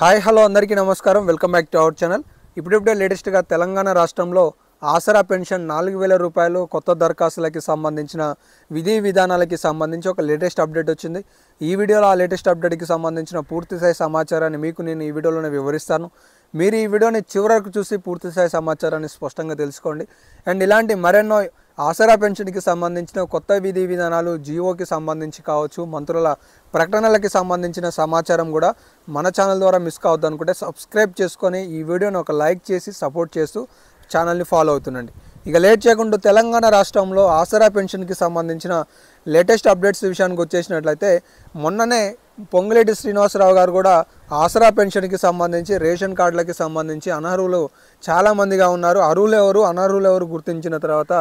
Hi hello అందరికీ నమస్కారం. Welcome back to our channel. ఇప్పుడిప్పుడే లేటెస్ట్గా తెలంగాణ రాష్ట్రంలో ఆసరా పెన్షన్ నాలుగు వేల రూపాయలు కొత్త దరఖాస్తులకి సంబంధించిన విధి విధానాలకి సంబంధించి ఒక లేటెస్ట్ అప్డేట్ వచ్చింది. ఈ వీడియోలో ఆ లేటెస్ట్ అప్డేట్కి సంబంధించిన పూర్తిస్థాయి సమాచారాన్ని మీకు నేను ఈ వీడియోలోనే వివరిస్తాను. మీరు ఈ వీడియోని చివరకు చూసి పూర్తిస్థాయి సమాచారాన్ని స్పష్టంగా తెలుసుకోండి. అండ్ ఇలాంటి మరెన్నో ఆసరా పెన్షన్కి సంబంధించిన కొత్త విధి విధానాలు జియోకి సంబంధించి కావచ్చు మంత్రుల ప్రకటనలకి సంబంధించిన సమాచారం కూడా మన ఛానల్ ద్వారా మిస్ కావద్దు అనుకుంటే సబ్స్క్రైబ్ చేసుకొని ఈ వీడియోని ఒక లైక్ చేసి సపోర్ట్ చేస్తూ ఛానల్ని ఫాలో అవుతుండండి. ఇక లేట్ చేయకుండా తెలంగాణ రాష్ట్రంలో ఆసరా పెన్షన్కి సంబంధించిన లేటెస్ట్ అప్డేట్స్ విషయానికి వచ్చేసినట్లయితే మొన్ననే పొంగులేటి శ్రీనివాసరావు గారు కూడా ఆసరా పెన్షన్కి సంబంధించి రేషన్ కార్డులకి సంబంధించి అనర్హులు చాలామందిగా ఉన్నారు. అర్హులు ఎవరు అనర్హులు ఎవరు గుర్తించిన తర్వాత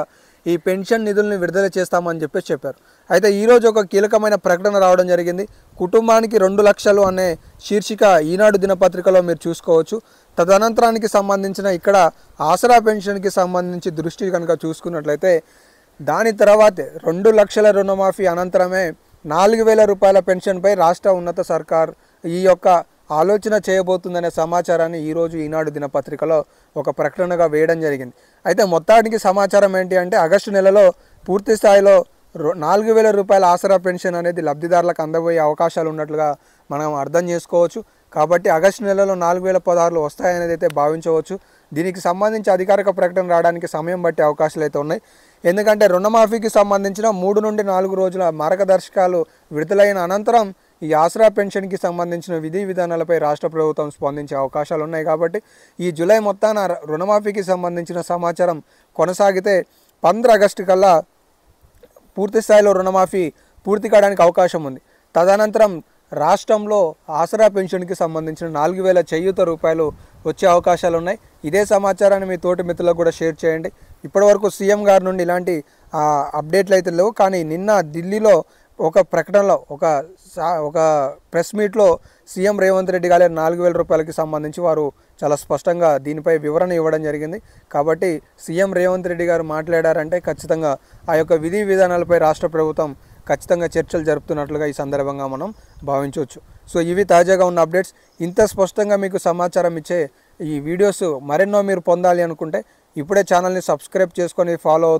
ఈ పెన్షన్ నిధుల్ని విడుదల చేస్తామని చెప్పేసి చెప్పారు. అయితే ఈరోజు ఒక కీలకమైన ప్రకటన రావడం జరిగింది. కుటుంబానికి రెండు లక్షలు అనే శీర్షిక ఈనాడు దినపత్రికలో మీరు చూసుకోవచ్చు. తదనంతరానికి సంబంధించిన ఇక్కడ ఆసరా పెన్షన్కి సంబంధించి దృష్టి కనుక చూసుకున్నట్లయితే దాని తర్వాతే రెండు లక్షల రుణమాఫీ అనంతరమే నాలుగు వేల రూపాయల పెన్షన్పై రాష్ట్ర ఉన్నత సర్కార్ ఈ యొక్క ఆలోచన చేయబోతుందనే సమాచారాన్ని ఈరోజు ఈనాడు దినపత్రికలో ఒక ప్రకటనగా వేయడం జరిగింది. అయితే మొత్తానికి సమాచారం ఏంటి అంటే ఆగస్టు నెలలో పూర్తి స్థాయిలో నాలుగు వేల రూపాయల ఆసరా పెన్షన్ అనేది లబ్ధిదారులకు అందబోయే అవకాశాలు ఉన్నట్లుగా మనం అర్థం చేసుకోవచ్చు. కాబట్టి ఆగస్టు నెలలో నాలుగు వేల పదహారులు వస్తాయనేది అయితే భావించవచ్చు. దీనికి సంబంధించి అధికారిక ప్రకటన రావడానికి సమయం బట్టే అవకాశాలు అయితే ఉన్నాయి. ఎందుకంటే రుణమాఫీకి సంబంధించిన మూడు నుండి నాలుగు రోజుల మార్గదర్శకాలు విడుదలైన అనంతరం ఈ ఆసరా పెన్షన్కి సంబంధించిన విధి విధానాలపై రాష్ట్ర ప్రభుత్వం స్పందించే అవకాశాలు ఉన్నాయి కాబట్టి ఈ జూలై మొత్తాన రుణమాఫీకి సంబంధించిన సమాచారం కొనసాగితే పంద్ర ఆగస్టు కల్లా పూర్తి స్థాయిలో రుణమాఫీ పూర్తి కావడానికి అవకాశం ఉంది. తదనంతరం రాష్ట్రంలో ఆసరా పెన్షన్కి సంబంధించిన నాలుగు వేల చేయూత రూపాయలు వచ్చే అవకాశాలు ఉన్నాయి. ఇదే సమాచారాన్ని మీ తోటి మిత్రులకు కూడా షేర్ చేయండి. ఇప్పటివరకు సీఎం గారి నుండి ఇలాంటి అప్డేట్లు అయితే లేవు. కానీ నిన్న ఢిల్లీలో ఒక ప్రకటనలో ఒక సా- ఒక ప్రెస్ మీట్లో సీఎం రేవంత్ రెడ్డి గారి నాలుగు వేల రూపాయలకి సంబంధించి వారు చాలా స్పష్టంగా దీనిపై వివరణ ఇవ్వడం జరిగింది. కాబట్టి సీఎం రేవంత్ రెడ్డి గారు మాట్లాడారంటే ఖచ్చితంగా ఆ యొక్క విధి విధానాలపై రాష్ట్ర ప్రభుత్వం ఖచ్చితంగా చర్చలు జరుపుతున్నట్లుగా ఈ సందర్భంగా మనం భావించవచ్చు. సో ఇవి తాజాగా ఉన్న అప్డేట్స్. ఇంత స్పష్టంగా మీకు సమాచారం ఇచ్చే ఈ వీడియోస్ మరెన్నో మీరు పొందాలి అనుకుంటే ఇప్పుడే ఛానల్ని సబ్స్క్రైబ్ చేసుకొని ఫాలో